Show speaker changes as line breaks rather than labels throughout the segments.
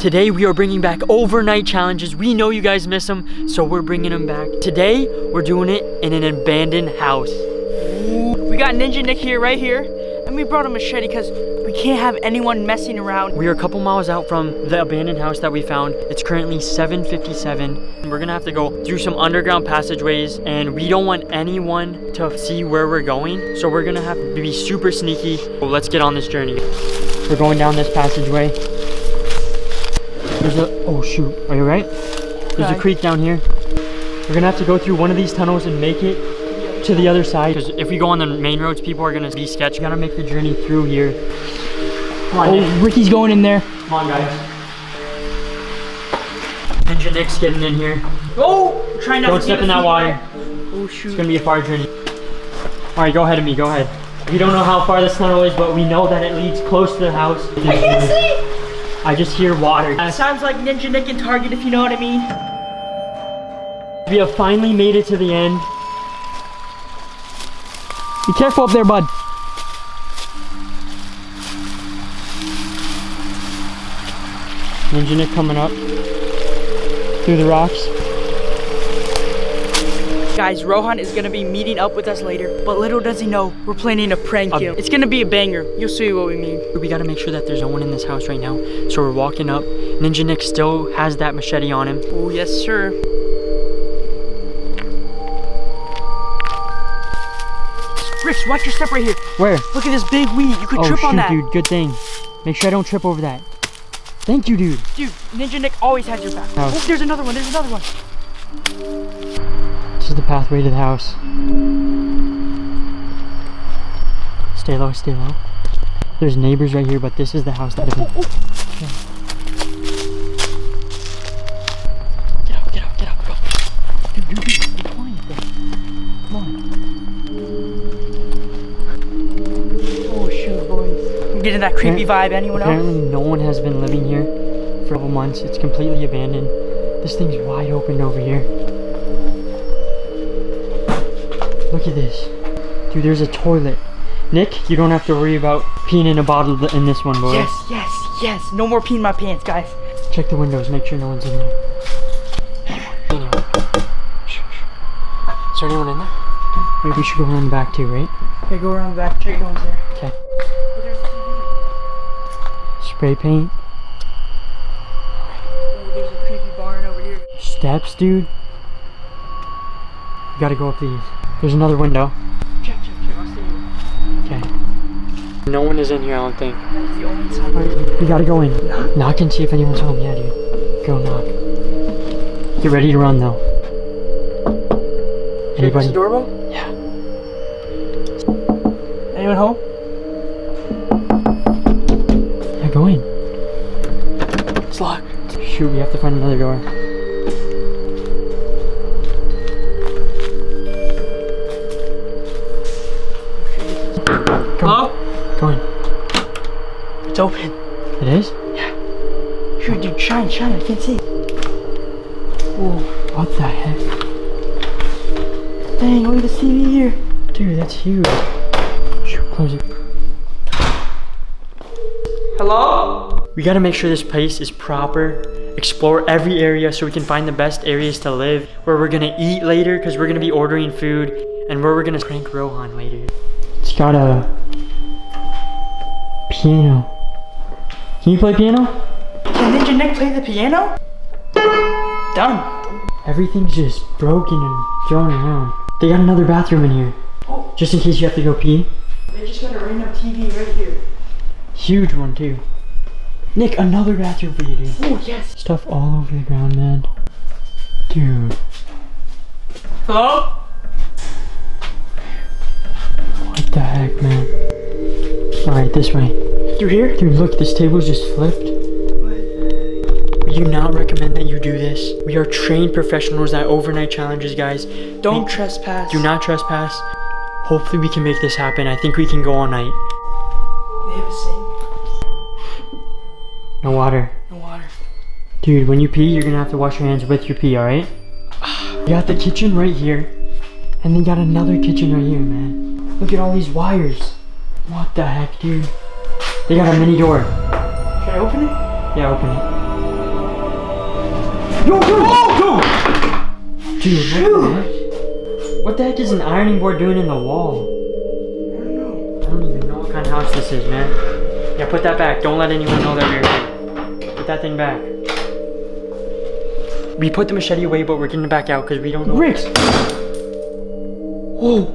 Today we are bringing back overnight challenges. We know you guys miss them, so we're bringing them back. Today we're doing it in an abandoned house.
We got Ninja Nick here, right here, and we brought him a machete because we can't have anyone messing around.
We are a couple miles out from the abandoned house that we found. It's currently 7.57. We're gonna have to go through some underground passageways and we don't want anyone to see where we're going. So we're gonna have to be super sneaky. Well, let's get on this journey. We're going down this passageway. There's a, oh shoot, are you right? There's a creek down here. We're gonna have to go through one of these tunnels and make it to the other side. Because if we go on the main roads, people are gonna be sketchy. Gotta make the journey through here. Come on, Nick.
Oh, Ricky's going in there.
Come on, guys. Ninja Nick's getting in here.
Oh, trying not
Don't
to
step
get
in that water.
Oh
It's gonna be a far journey. All right, go ahead of me. Go ahead. We don't know how far this tunnel is, but we know that it leads close to the house.
I can't see.
I just hear water.
Uh, sounds like Ninja Nick and Target, if you know what I mean.
We have finally made it to the end.
Be careful up there, bud.
Ninja Nick coming up through the rocks.
Guys, Rohan is gonna be meeting up with us later, but little does he know, we're planning a prank um,
A-
him. It's gonna be a banger. You'll see what we mean.
We gotta make sure that there's no one in this house right now. So we're walking up. Ninja Nick still has that machete on him.
Oh, yes, sir. Ricks, watch your step right here.
Where?
Look at this big weed. You could
Oh
trip
shoot,
on that.
dude. Good thing. Make sure I don't trip over that. Thank you, dude.
Dude, Ninja Nick always has your back.
Oh.
Oh, there's another one. There's another one.
This is the pathway to the house. Stay low, stay low. There's neighbors right here, but this is the house that
Oh, Get out, get out, get out, go.
Dude, be quiet there. Come on.
Oh, shoot, boys. I'm getting that creepy vibe. Anyone else?
Apparently no one has been living here for a couple months. It's completely abandoned. This thing's wide open over here. Look at this. Dude, there's a toilet. Nick, you don't have to worry about peeing in a bottle in this one, boy.
Yes, yes, yes. No more peeing my pants, guys.
Check the windows, make sure no one's in there. Anyone. Shh, shh. Is there anyone in there? Maybe we should go around the back too, right?
Okay, go around the back. Check no one's there.
Okay.
Oh, there's a TV.
Spray paint.
Oh, there's a creepy barn over here.
Steps, dude. You gotta go up these. There's another window.
Check, check, check. I'll stay here.
Okay. No one is in here, I don't think.
That's the only time.
Alright, we gotta go in. Knock and see if anyone's home. Yeah, dude. Go knock. Get ready to run, though.
Check
Anybody?
the doorbell?
Yeah.
Anyone home?
Yeah, go in.
It's locked.
Shoot, we have to find another door.
Hello?
Come on.
It's open.
It is? Yeah.
Shoot, dude, shine, shine. I can't see. Whoa.
What the heck?
Dang, look at this TV here.
Dude, that's huge. Shoot, close it.
Hello?
We gotta make sure this place is proper. Explore every area so we can find the best areas to live. Where we're gonna eat later, because we're gonna be ordering food. And where we're gonna prank Rohan later. Got a piano. Can you play piano?
Can Ninja Nick play the piano? Done.
Everything's just broken and thrown around. They got another bathroom in here.
Oh.
Just in case you have to go pee.
They just got a random TV right here.
Huge one too. Nick, another bathroom for you, dude.
Oh, yes.
Stuff all over the ground, man. Dude,
Hello?
The heck, man? Alright, this way.
Through here?
Dude, look, this table's just flipped. We do not recommend that you do this. We are trained professionals at overnight challenges, guys.
Don't
We
trespass.
do not trespass. Hopefully we can make this happen. I think we can go all night.
They have a sink.
No water.
No water.
Dude, when you pee, you're gonna have to wash your hands with your pee, alright? You got the kitchen right here. And they got another kitchen right here, man. Look at all these wires. What the heck, dude? They got a mini door.
Should I open it?
Yeah, open it. Yo, dude! Oh, dude! Dude, what the heck? What the heck is an ironing board doing in the wall?
I don't know.
I don't even know what kind of house this is, man. Yeah, put that back. Don't let anyone know that we're here. Put that thing back. We put the machete away, but we're getting it back out because we don't know.
Ricks. Oh.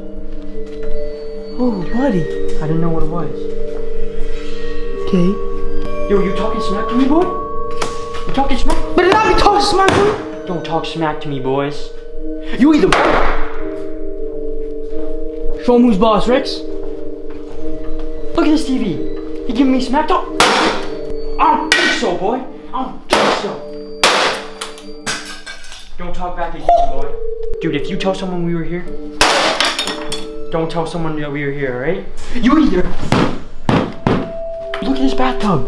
Oh, buddy.
I didn't know what it was.
Okay.
Yo, you talking smack to me, boy? You talking smack?
Better not be talking smart, boy.
Don't talk smack to me, boys.
You either. Show him who's boss, Rex.
Look at this TV. He giving me smack talk. I don't think so, boy. I don't think so. Don't talk back again, boy. Dude, if you tell someone we were here, don't tell someone that we were here, right? You either. Look at this bathtub.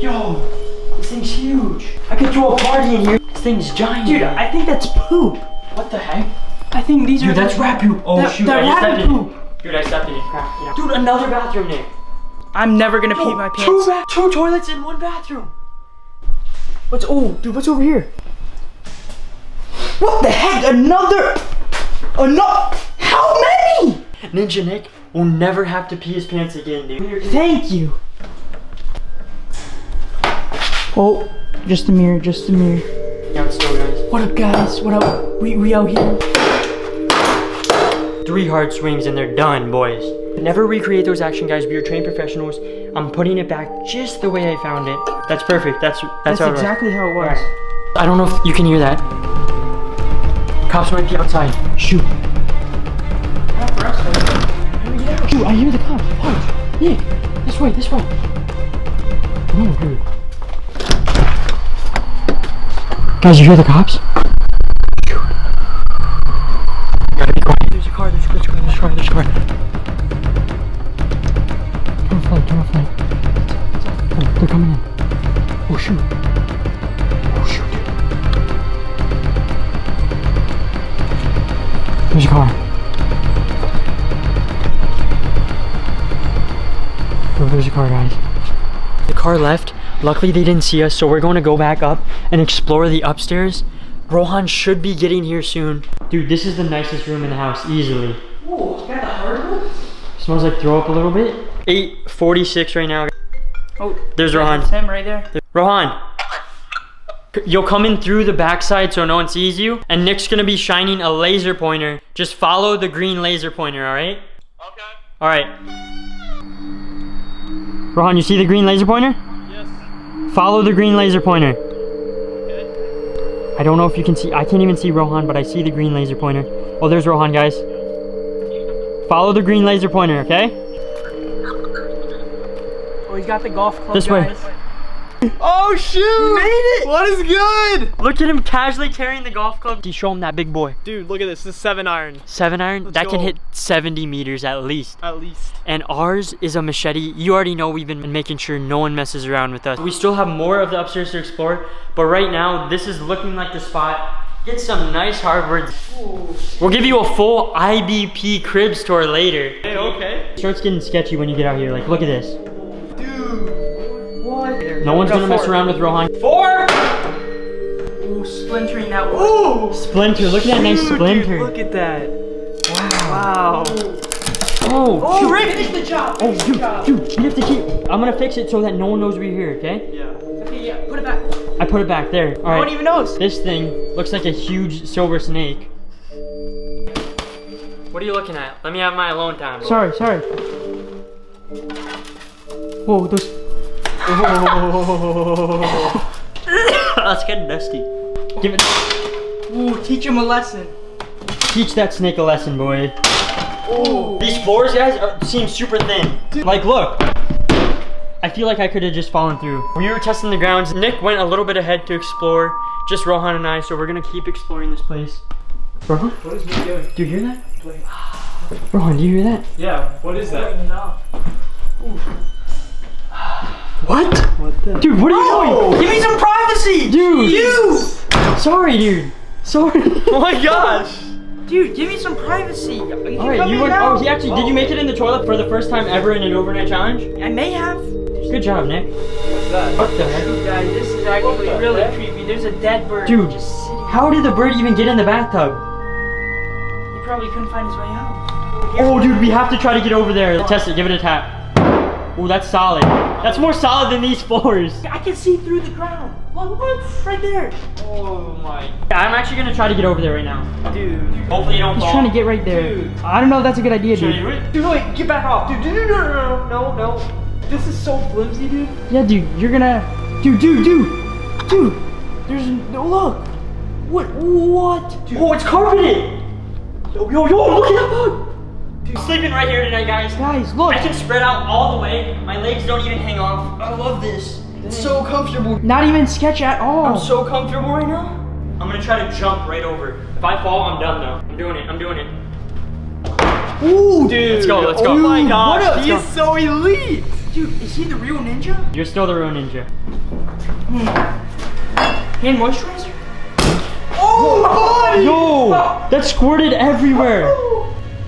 Yo, this thing's huge. I could throw a party in here. This thing's giant.
Dude, I think that's poop.
what the heck?
I think these are.
Dude, that's rat poop. Oh
That-
shoot,
that
I
rabbit poop.
Dude, I stepped in it. Crap. Get out. Dude, another bathroom, Nick.
I'm never gonna pee my
Two,
pants.
ba- two toilets in one bathroom.
What's oh, dude? What's over here? What the heck? Another. Another. How many?
Ninja Nick will never have to pee his pants again, dude.
Thank you. Oh, just a mirror, just a mirror.
Yeah, still, guys.
What up, guys? What up? We we out here.
Three hard swings and they're done, boys. Never recreate those action, guys. We are trained professionals. I'm putting it back just the way I found it. That's perfect. That's that's,
That's
how
exactly how it was.
I don't know if you can hear that. Cops might be outside. Shoot. Shoot, I hear the cops. Watch. Nick, this way, this way. No, dude. Guys, you hear the cops? Gotta be quiet. There's a car, there's a car, there's a car, there's a car, there's a car. Turn off light, turn off light. Oh, they're coming in. Oh, shoot. Oh, shoot. There's a car. There's a car, guys. The car left. Luckily, they didn't see us, so we're going to go back up and explore the upstairs. Rohan should be getting here soon. Dude, this is the nicest room in the house, easily.
Ooh, got the hardwood.
Smells like throw up a little bit. 8.46 right now.
Oh,
There's Rohan.
It's him right there.
Rohan, you'll come in through the backside so no one sees you. And Nick's gonna be shining a laser pointer. Just follow the green laser pointer, alright?
Okay.
Alright. Rohan, you see the green laser pointer?
Yes.
Follow the green laser pointer.
Okay.
I don't know if you can see, I can't even see Rohan, but I see the green laser pointer. Oh, there's Rohan, guys. Follow the green laser pointer, okay?
Oh, he's got the golf club.
This way.
Guys.
Oh shoot!
You made it.
What is good?
Look at him casually carrying the golf club. You show him that big boy.
Dude, look at this. This is seven iron.
Seven iron,
Let's
that can hit 70 meters at least.
At least.
and ours is a machete. You already know we've been making sure no one messes around with us. We still have more of the upstairs to explore, but right now this is looking like the spot. Get some nice hardwoods. We'll give you a full IBP cribs tour later.
Hey, okay.
It starts getting sketchy when you get out here. Like, look at this.
Dude. What?
No one's gonna mess around with Rohan.
Four.
Ooh, splintering that wood.
Ooh.
Splinter, look at that nice
Dude,
splinter.
Look at that.
Wow.
Oh,
Oh,
shoot.
Rick, finish the job.
Oh,
Finish the
dude,
job.
dude, we have to keep. I'm gonna fix it so that no one knows we're here, okay?
Yeah.
Okay, yeah, put it back.
I put it back there. All
No one even knows.
This thing looks like a huge silver snake. What are you looking at? Let me have my alone time.
Sorry, sorry. Whoa, those. Oh.
That's getting dusty. Give it.
Ooh, teach him a lesson.
Teach that snake a lesson, boy.
Ooh.
These floors, guys, are, seem super thin. Dude. Like, look. I feel like I could have just fallen through. We were testing the grounds. Nick went a little bit ahead to explore. Just Rohan and I, so we're gonna keep exploring this place. Rohan?
What is he doing?
Do you hear that? Rohan, do you hear that?
Yeah. What is that?
What?
What the?
Dude, what are you doing? Oh!
Give me some privacy!
Dude!
You!
Sorry, dude. Sorry.
Oh my gosh.
Dude, give me some privacy. You can
Alright,
come
you went.
now.
Oh, he actually. Did you make it in the toilet for the first time ever in an overnight challenge?
I may have.
Good job, Nick.
What's that?
What the heck?
Guys, this is actually really
heck?
creepy. there's a dead bird.
Dude,
just sitting.
how did the bird even get in the bathtub?
He probably couldn't find his way out.
Oh, dude, we have to try to get over there. Test it. Give it a tap. Oh, that's solid. That's more solid than these floors.
I can see through the ground. Look, what? Right there.
Oh my.
I'm actually gonna try to get over there right now.
Dude.
Hopefully you don't fall.
He's
fall.
trying to get right there.
Dude.
I don't know if that's a good idea,
Should I
dude.
do?
Dude, wait, get back off. Dude, dude, no, no, no, no, no. This is so flimsy, dude.
Yeah, dude, you're gonna. Dude, dude, dude, dude. There's no look. What? What?
Oh, it's carpeted. Yo, yo, yo, look at that bug. I'm sleeping right here tonight, guys.
Guys, look.
I can spread out all the way. My legs don't even hang off. I love this. It's so comfortable.
Not even sketch at all.
I'm so comfortable right now. I'm gonna try to jump right over. If I fall, I'm done though. I'm doing it. I'm doing it.
Ooh,
Dude.
Let's go, let's go.
Oh my gosh,
What a-
he is so elite.
dude, is he the real ninja?
You're still the real ninja. Hmm.
Hand moisturizer?
Oh,
Yo, that squirted everywhere. Oh.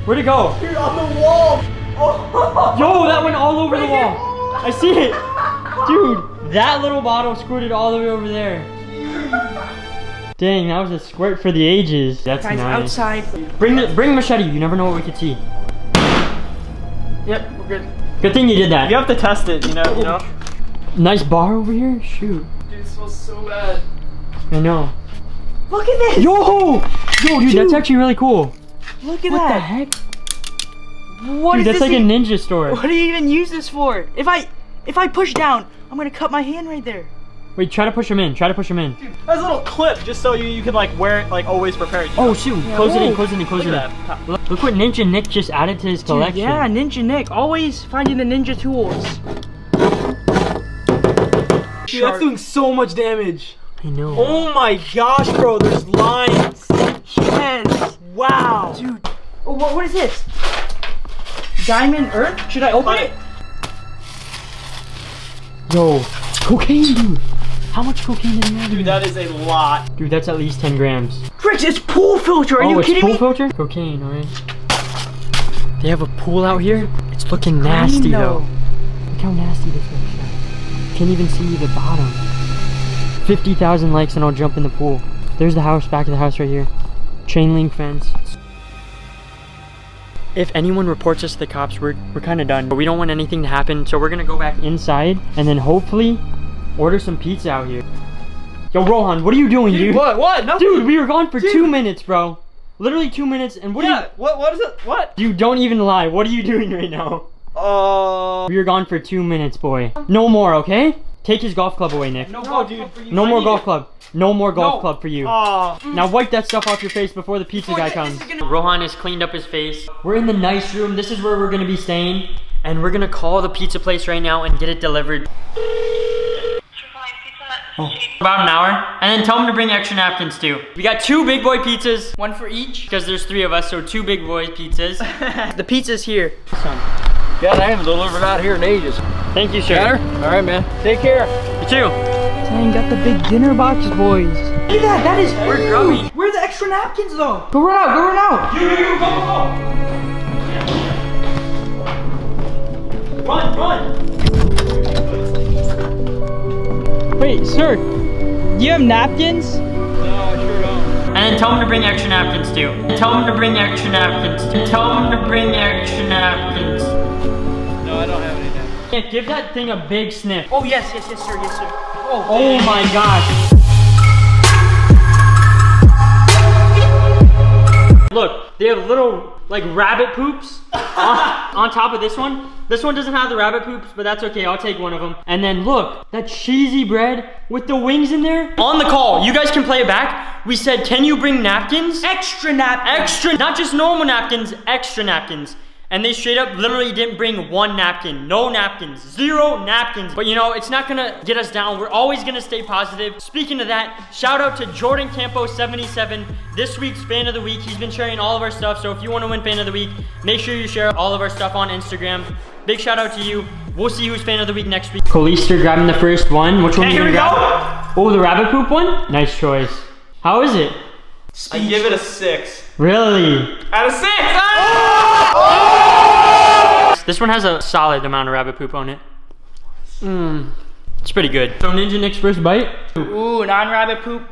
Where'd it go?
Dude, on the wall. Oh.
Yo, that went all over the wall. I see it. Dude, that little bottle squirted all the way over there. Dang, that was a squirt for the ages. That's
Guys,
nice.
outside.
Bring the bring machete. You never know what we could see.
Yep, we're good.
Good thing you did that.
You have to test it, you know, you know.
Nice bar over here. Shoot.
Dude, it smells so bad.
I know.
Look at this.
Yo, yo, dude, that's actually really cool.
Look at
What the heck?
What
Dude,
is
that's
this
like a ninja store.
What do you even use this for? If I if I push down, I'm gonna cut my hand right there.
Wait, try to push him in. Try to push him in.
There's a little clip just so you, you can like wear it like always prepared. you know?
Oh shoot! Close it in. Close it in. Close
Look
it
at
in.
that.
Look, look what Ninja Nick just added to his
Dude,
collection.
yeah, Ninja Nick, always finding the ninja tools.
Dude, that's doing so much damage.
I know.
Oh my gosh, bro, there's lines.
Yes.
Wow.
Dude. Oh, what, what is this? Diamond Earth? Should I open it?
it.
Yo, cocaine, dude. How much cocaine did he have?
Dude, that is a lot.
Dude, that's at least 10 grams.
Trix, it's pool filter. Are
oh,
you
it's
kidding
pool
me?
filter? Cocaine, alright. They have a pool out here. It's looking nasty
Clean,
though. Look how nasty this looks. Can't even see the bottom. 50,000 likes and I'll jump in the pool. There's the house, back of the house right here. Chain link fence. If anyone reports us to the cops, we're, we're kind of done. But we don't want anything to happen, so we're gonna go back inside and then hopefully order some pizza out here. Yo, Rohan, what are you doing, dude?
What? What? No.
Dude, we were gone for two minutes, bro. Literally two minutes, and what
yeah.
are
What? What is it? What?
you? You don't even lie. What are you doing right now?
Uh.
We were gone for two minutes, boy. No more, okay? Take his golf club away, Nick.
No,
No,
dude.
more golf club. No more golf
No.
club for you.
Aw.
Now wipe that stuff off your face before the pizza guy comes.
gonna-
Rohan has cleaned up his face. We're in the nice room. This is where we're gonna be staying. And we're gonna call the pizza place right now and get it delivered. Oh. About an hour. And then tell them to bring extra napkins too. We got two big boy pizzas.
One for each.
Because there's three of us, so two big boy pizzas.
The pizza's here.
Yeah, I haven't delivered out here in ages.
Thank you, sir.
Better? All right, man. Take care.
You too.
Dang, got the big dinner box, boys. Look at that. That is
We're
huge.
grubby.
Where are the extra napkins, though? Go run out. Go run out.
You, you, go, go, go. Run, run.
Wait, sir. Do you have napkins?
No, sure don't.
And then tell them to bring extra napkins too. And tell them to bring extra napkins too. Tell them to bring extra napkins. Give that thing a big sniff.
Oh yes, yes, yes, sir, yes, sir. Oh,
Oh my gosh. Look, they have little like rabbit poops on, on top of this one. This one doesn't have the rabbit poops, but that's okay. I'll take one of them. And then look, that cheesy bread with the wings in there. On the call, you guys can play it back. We said, can you bring napkins?
extra napkins.
Extra, not just normal napkins, extra napkins. And they straight up literally didn't bring one napkin. No napkins. Zero napkins. But you know, it's not gonna get us down. We're always gonna stay positive. Speaking of that, shout out to Jordan Campo77, this week's fan of the week. He's been sharing all of our stuff. So if you wanna win fan of the week, make sure you share all of our stuff on Instagram. Big shout out to you. We'll see who's fan of the week next week. Colister grabbing the first one. Which one
Okay,
you
here
gonna
we
grab? Oh, the rabbit poop one? Nice choice. How is it?
I give it a six.
Really?
Out of six. Ah!
This one has a solid amount of rabbit poop on it. Mmm. It's pretty good. So Ninja Nick's first bite.
Ooh, non-rabbit poop.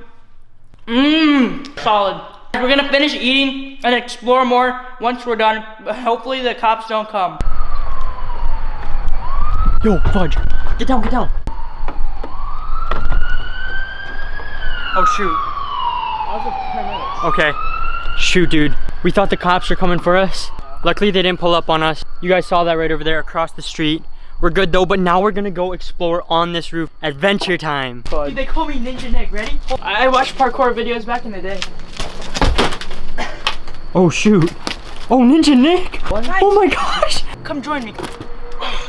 Mmm, solid. We're gonna finish eating and explore more once we're done. But hopefully the cops don't come.
Yo, Fudge. Get down, get down. Oh, shoot. Okay. Shoot, dude. We thought the cops were coming for us. Luckily, they didn't pull up on us. You guys saw that right over there across the street. We're good though, but now we're gonna go explore on this roof. Adventure time.
Dude, they call me Ninja Nick. Ready? I I watched parkour videos back in the day.
Oh, shoot. Oh, Ninja Nick.
Guys,
Oh my gosh.
Come join me.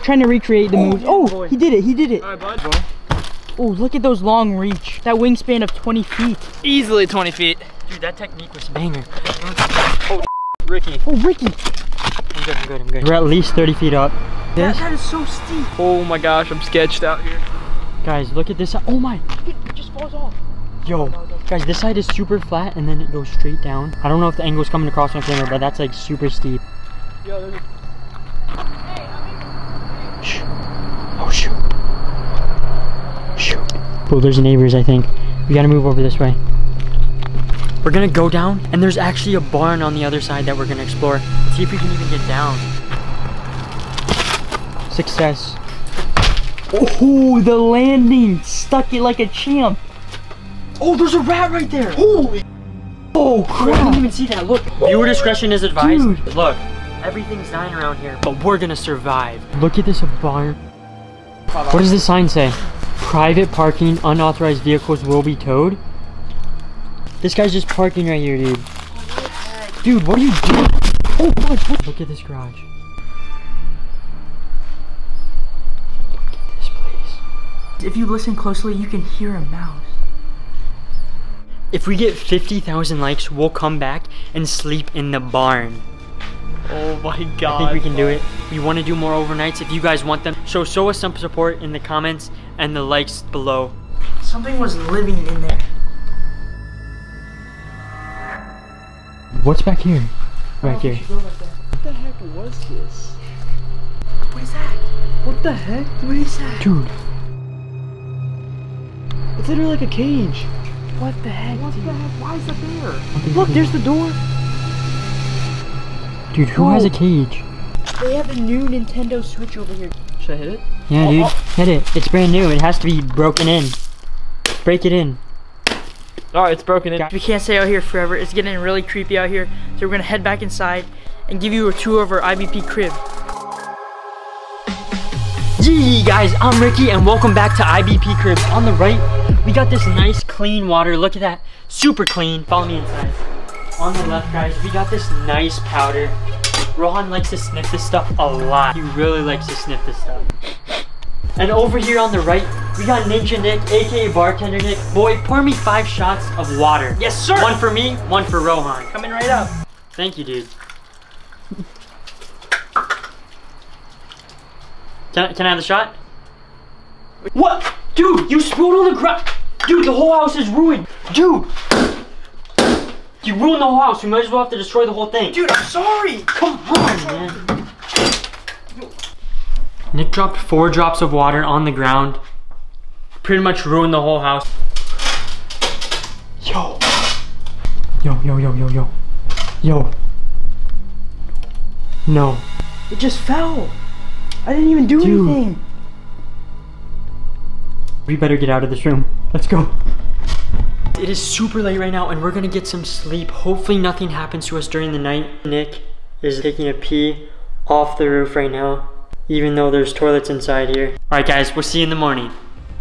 Trying to recreate the moves. Oh, oh he did it. He did it. Oh, look at those long reach. That wingspan of 20 feet.
Easily 20 feet.
Dude, that technique was banger.
Oh, Ricky.
Oh, Ricky.
I'm good, I'm good, I'm good. We're at least 30 feet up.
That,
This?
that is so steep.
Oh my gosh, I'm sketched out here.
Guys, look at this. Oh my.
It just falls off.
Yo, guys, this side is super flat and then it goes straight down. I don't know if the angle's coming across my camera, but that's like super steep.
Yo, there's a
Shh. Oh, shoot. Shoot. Oh, there's neighbors, I think. We gotta move over this way. We're gonna go down, and there's actually a barn on the other side that we're gonna explore. Let's see if we can even get down. Success. Oh, the landing! Stuck it like a champ. Oh, there's a rat right there. Holy. Oh, crap. I didn't even see that. Look. Viewer discretion is advised.
Dude.
Look, everything's dying around here, but we're gonna survive. Look at this barn. What does the sign say? Private parking, unauthorized vehicles will be towed. This guy's just parking right here, dude. Dude, what are you doing? Oh, God, Look at this garage. Look at this place.
If you listen closely, you can hear a mouse.
If we get 50,000 likes, we'll come back and sleep in the barn.
Oh my god.
I think we can do it. We want to do more overnights if you guys want them. So show us some support in the comments and the likes below.
Something was living in there.
What's back here? Back here.
What the heck was this?
What is that?
What the heck?
What is that?
Dude,
It's literally like a cage.
What the heck?
What
dude?
the heck? Why is that there?
Look, there's the door.
dude, who has a cage?
They have a new Nintendo Switch over here.
Should I hit it?
Yeah,
Oh,
dude,
oh.
hit it. It's brand new. It has to be broken in. Break it in.
Alright, it's broken in.
We can't stay out here forever. It's getting really creepy out here. So we're gonna head back inside and give you a tour of our IBP crib.
Yee guys, I'm Ricky and welcome back to IBP Cribs. On the right, we got this nice clean water. Look at that, super clean. Follow me inside. On the left, guys, we got this nice powder. Rohan likes to sniff this stuff a lot. He really likes to sniff this stuff. And over here on the right, we got Ninja Nick, aka Bartender Nick. Boy, pour me five shots of water.
Yes, sir.
One for me, one for Rohan.
Coming right up.
Thank you, dude. Can I, can I have the shot? What? Dude, you spilled on the ground. Dude, the whole house is ruined. Dude. You ruined the whole house. We might as well have to destroy the whole thing.
Dude, I'm sorry.
Come on, man. Nick dropped four drops of water on the ground. Pretty much ruined the whole house. Yo. Yo, yo, yo, yo, yo. Yo. No.
It just fell. I didn't even do
Dude.
anything.
We better get out of this room. Let's go. It is super late right now and we're gonna get some sleep. Hopefully nothing happens to us during the night. Nick is taking a pee off the roof right now, even though there's toilets inside here. All right guys, we'll see you in the morning.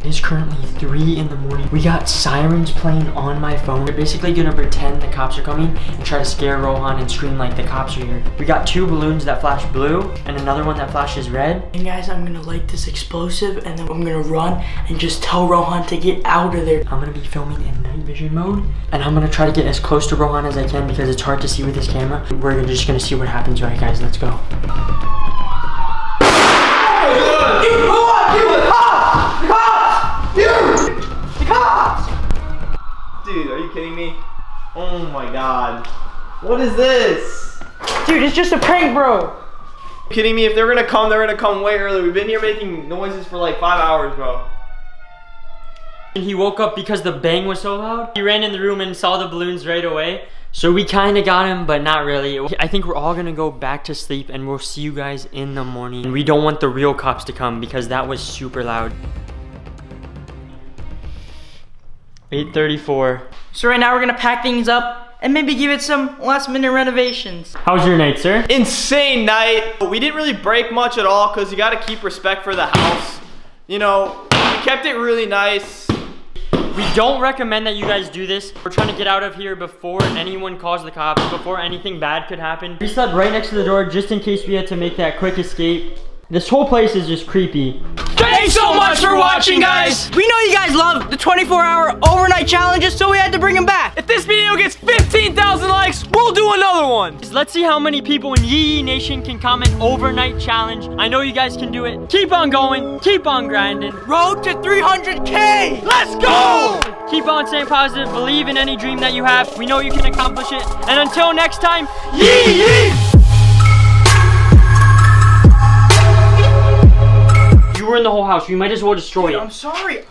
It is currently three in the morning. We got sirens playing on my phone. We're basically gonna pretend the cops are coming and try to scare Rohan and scream like the cops are here. We got two balloons that flash blue and another one that flashes red.
And guys, I'm gonna light this explosive and then I'm gonna run and just tell Rohan to get out of there.
I'm gonna be filming in night vision mode, and I'm gonna try to get as close to Rohan as I can because it's hard to see with this camera. We're just gonna see what happens. All right, guys, let's go.
Kidding me? Oh my god. What is this?
Dude, it's just a prank, bro.
kidding me? If they're gonna come, they're gonna come way early. We've been here making noises for like five hours, bro.
And he woke up because the bang was so loud. He ran in the room and saw the balloons right away. So we kind of got him, but not really. I think we're all gonna go back to sleep and we'll see you guys in the morning. We don't want the real cops to come because that was super loud. 8.34.
So right now we're gonna pack things up and maybe give it some last minute renovations.
How was your night, sir?
Insane night. We didn't really break much at all because you got to keep respect for the house. You know, we kept it really nice.
We don't recommend that you guys do this. We're trying to get out of here before anyone calls the cops, before anything bad could happen. We slept right next to the door just in case we had to make that quick escape. This whole place is just creepy.
Thanks so much for watching, guys. We know you guys love the 24-hour overnight challenges, so we had to bring them back.
If this video gets 15,000 likes, we'll do another one.
Let's see how many people in Yee Yee Nation can comment overnight challenge. I know you guys can do it. Keep on going. Keep on grinding.
Road to 300K.
Let's go!
Keep on staying positive. Believe in any dream that you have. We know you can accomplish it. And until next time, Yee Yee! In the whole house. You might as well destroy it.
I'm sorry.